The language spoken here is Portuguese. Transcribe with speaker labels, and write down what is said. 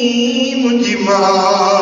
Speaker 1: menino demais.